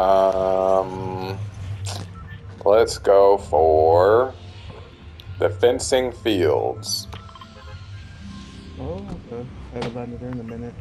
Um, let's go for the fencing fields. Oh, okay. Heard about there in a minute.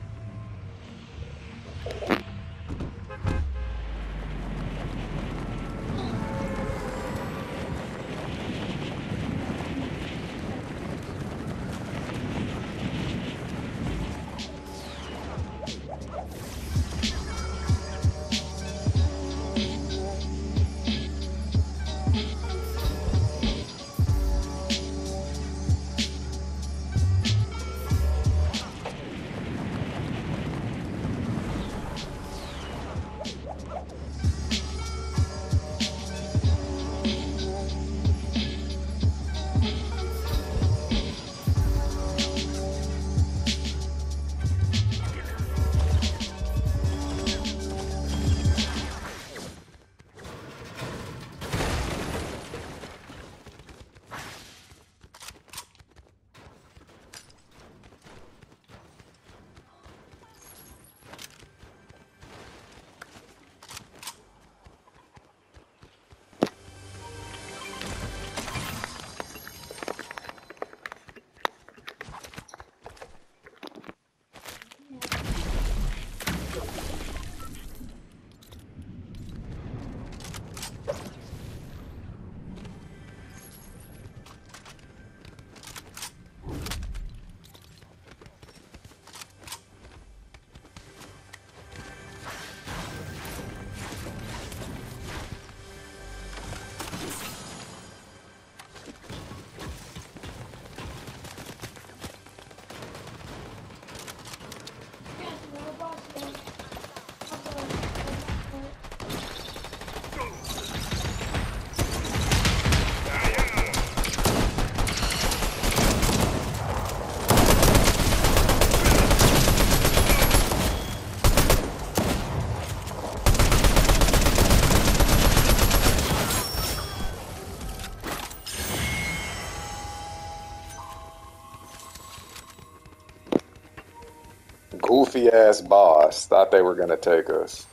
Goofy ass boss thought they were gonna take us.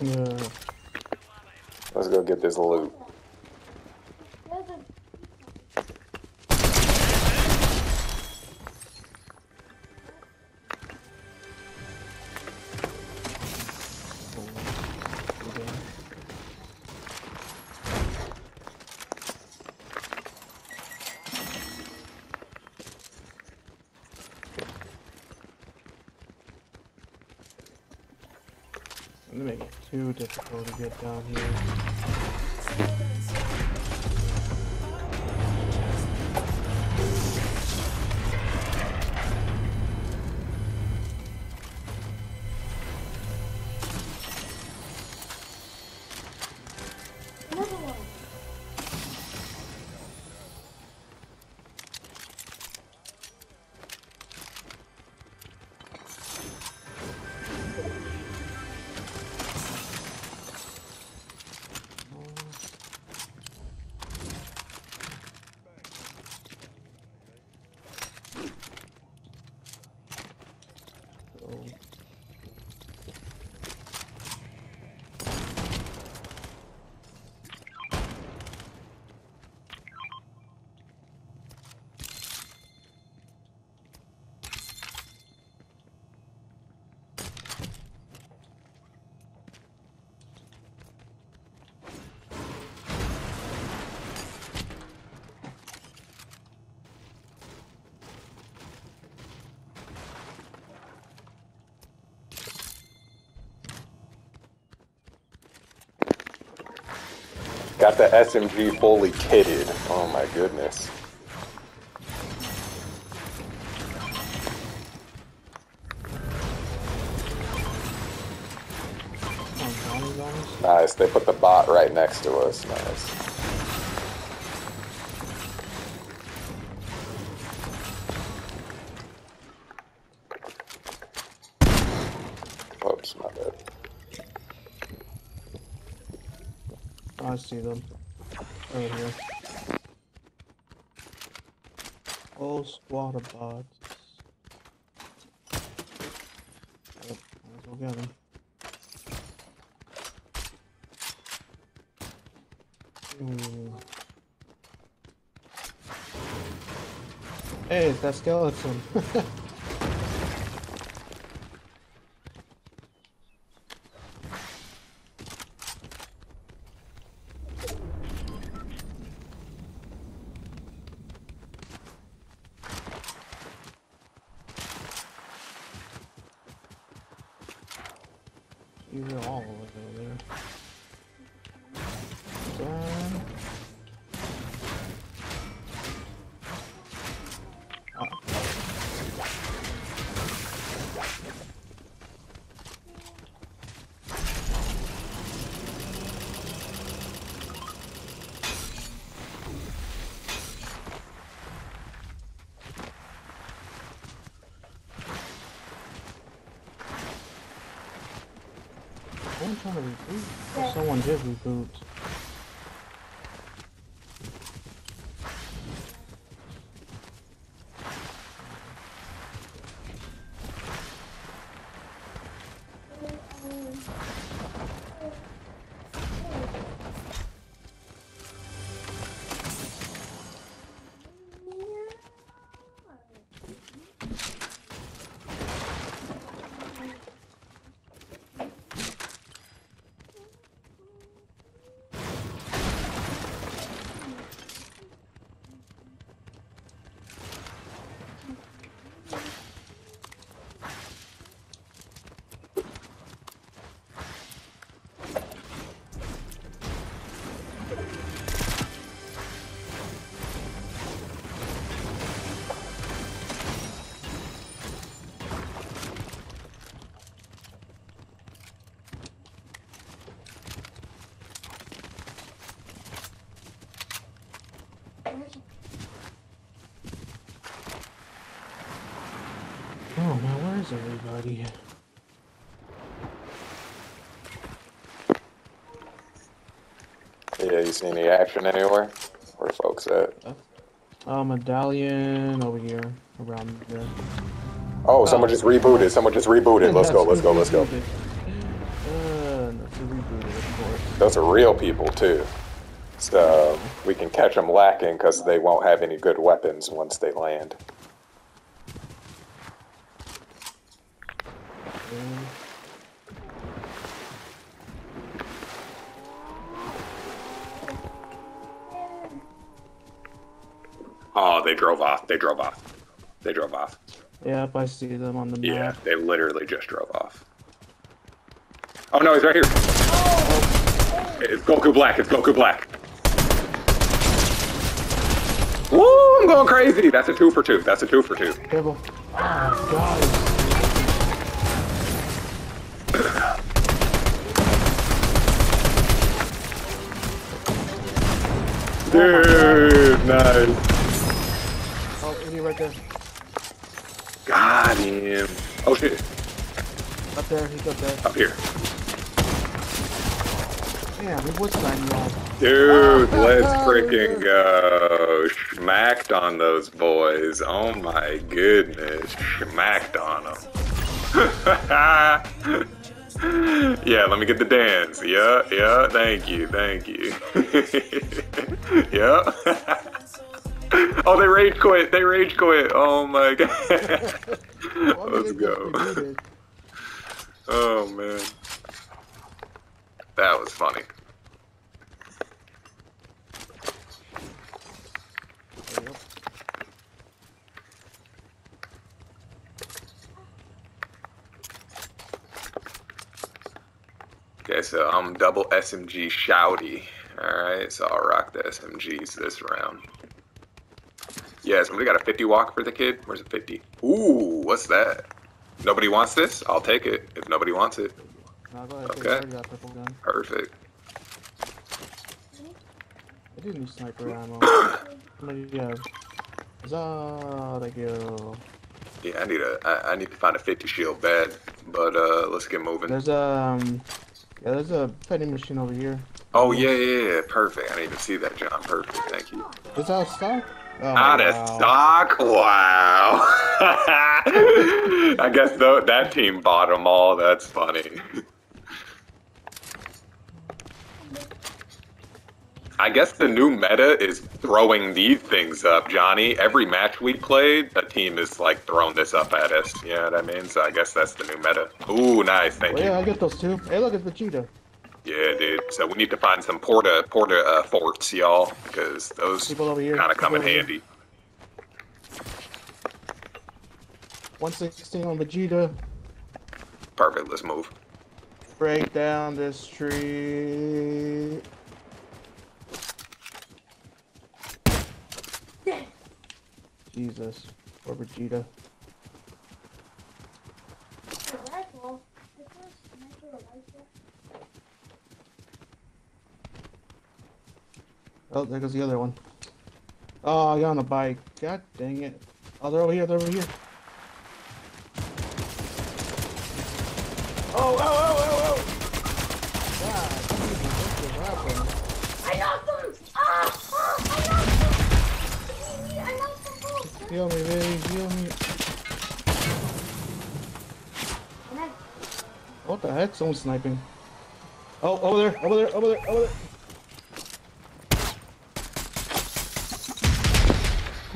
Yeah. Let's go get this loot. Get down here. Got the SMG fully kitted. Oh my goodness. Nice. They put the bot right next to us. Nice. water bots. Yep, might as well get them. Ooh. Hey, it's that skeleton. I'm trying to reboot. Someone did reboot. Oh man, where is everybody? Yeah, you see any action anywhere? Where folks at? Uh, medallion over here, around there. Oh, someone just rebooted. Someone just rebooted. Let's go. Let's go. Let's go. Uh, that's a rebooted, of course. Those are real people too. So we can catch them lacking because they won't have any good weapons once they land. Oh, they drove off. They drove off. They drove off. Yep, I see them on the map. Yeah, they literally just drove off. Oh no, he's right here. It's Goku Black. It's Goku Black. Woo! I'm going crazy. That's a two for two. That's a two for two. Oh ah, god. Dude, nice. Oh, idiot right there. Got him. Oh shit. Up there, he's up there. Up here. Damn, he was off. Dude, oh, let's freaking go. Smacked on those boys. Oh my goodness. Smacked on them. yeah, let me get the dance. Yeah, yeah, thank you, thank you. yeah. oh, they rage quit. They rage quit. Oh my god. Let's go. just reboot it? Oh man. That was funny. Yep. Okay, so I'm double SMG shouty. Alright, so I'll rock the SMGs this round. Yeah, somebody got a 50 walk for the kid? Where's a 50? Ooh, what's that? Nobody wants this? I'll take it if nobody wants it. Nah, go ahead, take Okay. it. I already got purple gun. Perfect. I didn't need sniper ammo. Yeah. You. Yeah, I need a I, I need to find a 50 shield bed, but uh let's get moving. There's a, um, yeah, there's a vending machine over here. Oh yeah, yeah, yeah, perfect. I need to see that, John. Perfect. Thank you. Is that stock? Oh, Out of wow. stock? Wow. I guess though that team bought them all. That's funny. I guess the new meta is throwing these things up, Johnny. Every match we played, a team is like throwing this up at us. You know what I mean? So I guess that's the new meta. Ooh, nice. Thank Oh, you. yeah, I get those two. Hey, look at the cheetah. Yeah, dude. So we need to find some porta porta uh, forts, y'all, because those People over here. kind of come in handy. 116 on Vegeta. Perfect. Let's move. Break down this tree. Jesus. or Vegeta. Oh, there goes the other one. Oh, you're on the bike. God dang it. Oh, they're over here. They're over here. Oh, oh, oh! God, Jesus, what just happened? I knocked him! Ah! ah I knocked him! I knocked them both! Heal me, baby. Heal me. What the heck? Someone's sniping. Oh, over there, over there, over there, over there.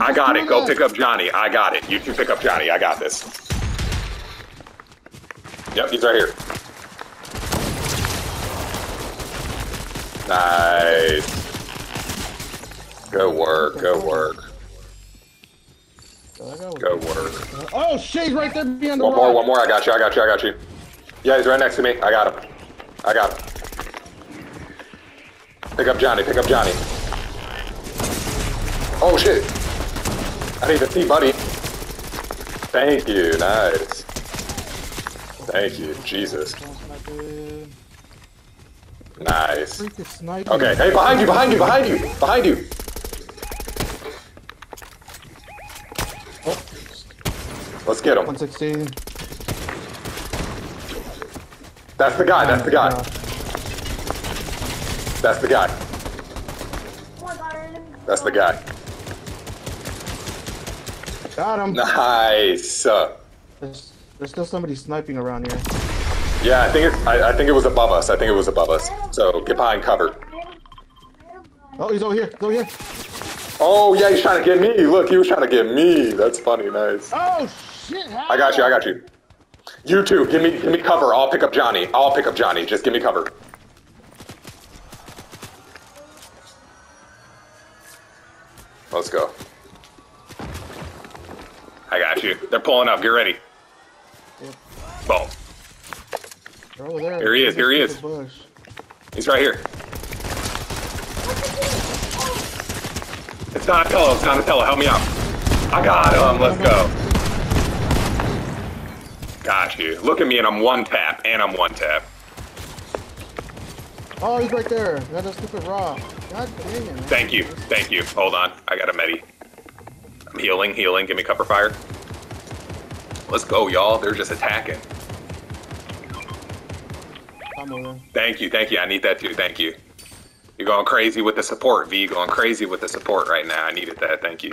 I got it. Go pick up Johnny. I got it. You two pick up Johnny. I got this. Yep, he's right here. Nice. Good work. Good work. Oh, that guy was- Good work. Oh, shit, he's right there behind the One rock. more. One more. I got you. I got you. I got you. Yeah, he's right next to me. I got him. I got him. Pick up Johnny. Pick up Johnny. Oh shit. I need to see, buddy. Thank you. Nice. Thank you. Jesus. Don't snipe it. Nice. Okay. Hey, behind you. Behind you. Behind you. Behind you. Oh, Let's get him. 116. That's the guy. That's the guy. That's the guy. My god, our enemy. That's the guy. Got him. Nice. There's, there's still somebody sniping around here. yeah, I think it. I, I think it was above us. I think it was above us. So get behind cover. I hit him. I hit him. Oh, he's over here. He's over here. Oh yeah, he's trying to get me. Look, he was trying to get me. That's funny. Nice. Oh, shit. I got you. I got you. You two, give me give me cover. I'll pick up Johnny. I'll pick up Johnny. Just give me cover. Let's go. I got you. They're pulling up. Get ready. Boom. There. Here he is, here he is. He's right here. It's Donatello. It's Donatello. Help me out. I got him. Let's go. Got you. Look at me, and I'm one tap, and I'm one tap. Oh, he's right there. Got a stupid rock. God dang it, man. Thank you. Thank you. Hold on. I got a medi. I'm healing, healing. Give me cover fire. Let's go, y'all. They're just attacking. I'm over. Thank you. Thank you. I need that too. Thank you. You're going crazy with the support, V. Going crazy with the support right now. I needed that. Thank you.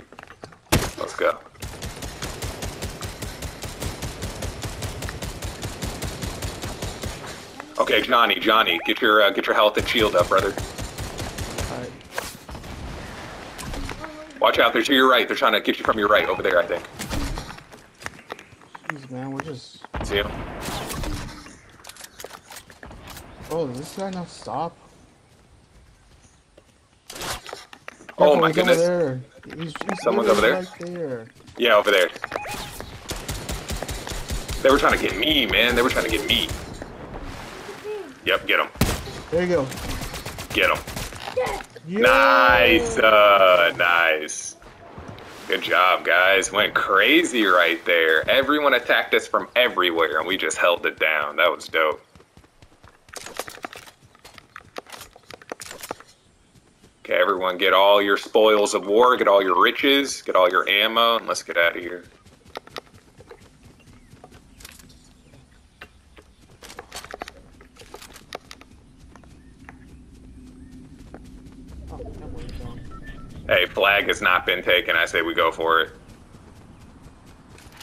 Let's go. Okay, Johnny, Johnny, get your uh, get your health and shield up, brother. Alright. Watch out, they're to your right. They're trying to get you from your right over there, I think. Jeez, man. We're just. See him? Oh, does this guy not stop? Oh Careful, my goodness. Over. He's, he's Someone's over there? Right there. Yeah, over there. They were trying to get me, man. They were trying to get me. Yep, get him. There you go. Get him. Yeah. Nice, uh, nice. Good job, guys. Went crazy right there. Everyone attacked us from everywhere, and we just held it down. That was dope. Okay, everyone, get all your spoils of war, get all your riches, get all your ammo, and let's get out of here. Oh, that way he's going. Hey, flag has not been taken. I say we go for it.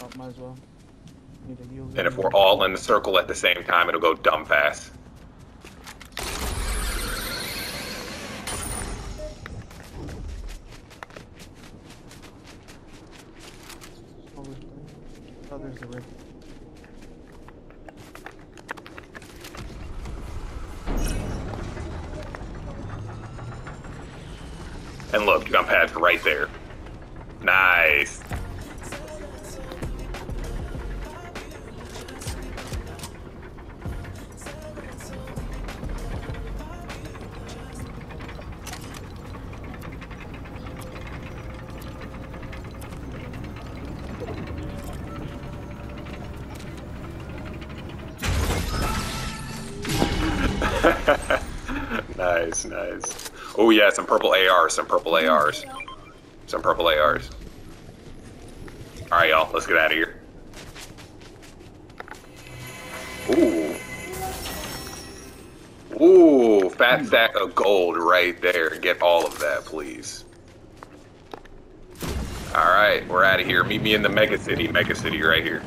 Oh, might as well. Need to heal. And if we're all in the circle at the same time, it'll go dumb fast. There's the rig. And look, jump pads right there. Nice, yeah, some purple ARs, some purple ARs. Some purple ARs. Alright y'all, let's get out of here. Ooh. Ooh, fat stack of gold right there. Get all of that, please. Alright, we're out of here. Meet me in the mega city. Mega city right here.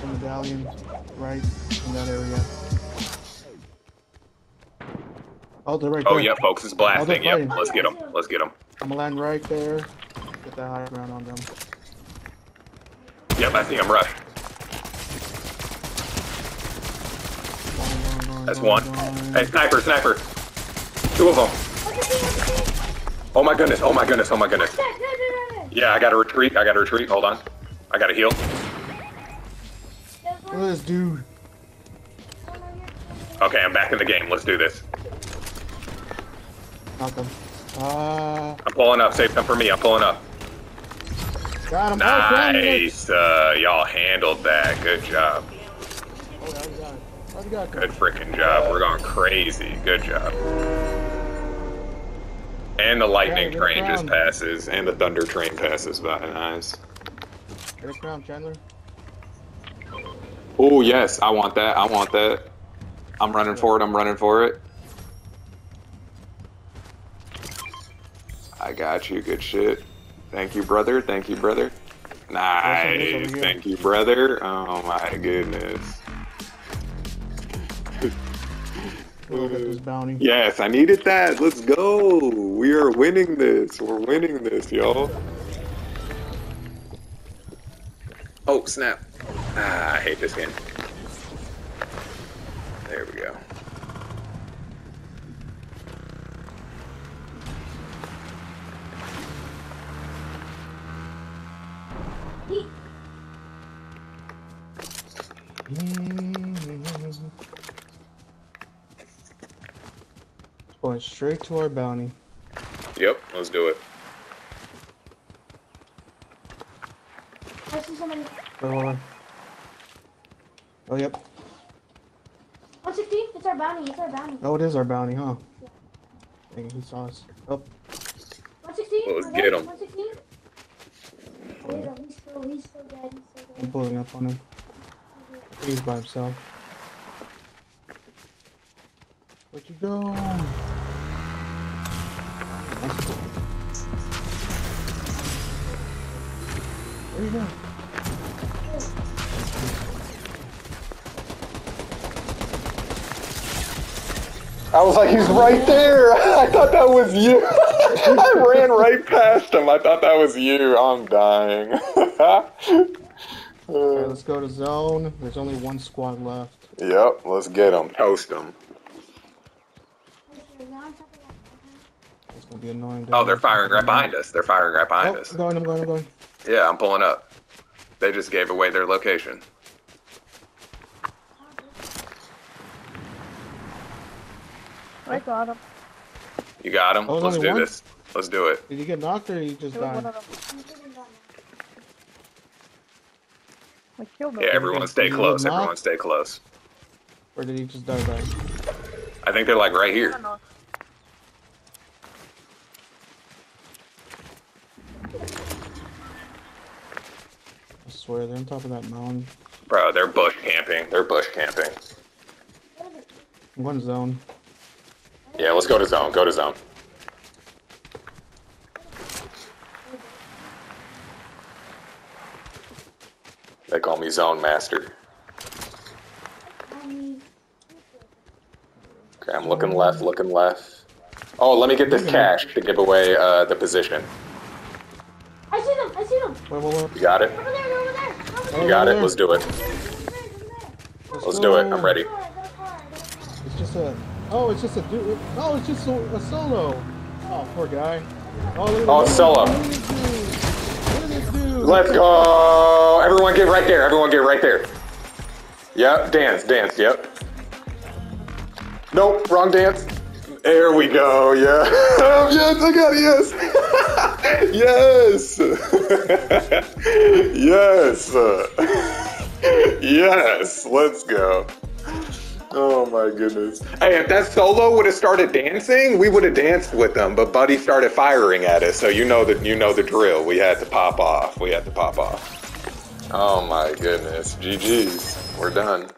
The medallion, right in that area. Oh, right Oh there. yeah, folks, it's blasting. Oh, they're Yep, fighting. let's get them. Let's get them. I'm gonna land right there. Get that high ground on them. Yep, I see them rush. That's one. Hey, sniper, sniper. Two of them. Look at me, look at me. Oh my goodness, oh my goodness, oh my goodness. Yeah, I gotta retreat, I gotta retreat. Hold on. I gotta heal. Look at this dude. One on here. Okay, I'm back in the game. Let's do this. Knock him. Ah, I'm pulling up. Save some for me. I'm pulling up. got him. Oh. Nice. Uh, y'all handled that. Good job. Oh, yeah, we got it. We. Good freaking job. We're going crazy. Good job. And the lightning Yeah, train just passes, and the thunder train passes by. Nice. Get a crown, Chandler. Oh yes, I want that. I want that. I'm running for it. I'm running for it. I got you. Good shit. Thank you, brother. Thank you, brother. There's some over Nice. Thank you, brother. Oh my goodness. This bounty. Yes, I needed that. Let's go. We are winning this. We're winning this, y'all. Oh, snap. Ah, I hate this game. There we go. He- Going straight to our bounty. Yep, let's do it. I see somebody. Wait, hold on. Oh, yep. 160? It's our bounty. It's our bounty. Oh, it is our bounty, huh? Dang he saw us. Oh, 160? Let's get him. 160? Wait, oh, he's still, he's still dead. He's still I'm pulling up on him. He's by himself. Where'd you go? Where you go? I was like, he's right there. I thought that was you. I ran right past him. I thought that was you. I'm dying. Alright, mm. let's go to zone. There's only one squad left. yep, let's get them. Toast them. It's gonna be annoying. Oh, they're firing right behind us. They're firing right Oh, behind us. I'm going, I'm going, I'm going. Yeah, I'm pulling up. They just gave away their location. I got him. You got him? Oh, Let's do one? this. Let's do it. Did you get knocked or you just Killed died? Of. I killed him. Yeah, everyone stay Did close. get knocked? Everyone stay close. Or did he just die by? I think they're like right here. I swear, they're on top of that mountain. Bro, they're bush camping. They're bush camping. One zone. Yeah, let's go to zone. Go to zone. They call me zone master. Okay, I'm looking left, looking left. Oh, let me get this cash to give away uh, the position. I see them. I see them. Wait, wait, wait. You got it? Over there, over there. Over You got it? Let's do it. Over there. Let's do it. I'm ready. Car, I got a car, I got a car. It's just a. Oh, it's just a dude. Oh, it's just a, a solo. Oh, poor guy. Oh, look at Oh, look it's at- solo. Let's go! Everyone get right there. Everyone get right there. Yep, dance, dance, yep. Nope, wrong dance. There we go, yeah. yes, I got it, yes. yes. yes, let's go. Oh my goodness. Hey, if that solo would have started dancing, we would have danced with them, but Buddy started firing at us, so you know that you know the drill. We had to pop off. We had to pop off. Oh my goodness. GG's. We're done.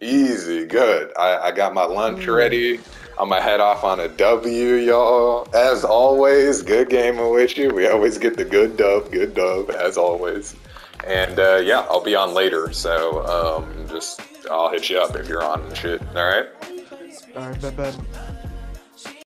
Easy, good. I, I got my lunch ready. I'm gonna head off on a W, y'all. As always, good gaming with you. We always get the good dub, good dub, as always. And uh, yeah, I'll be on later, so um, just I'll hit you up if you're on and shit. All right. All right, bet, bet.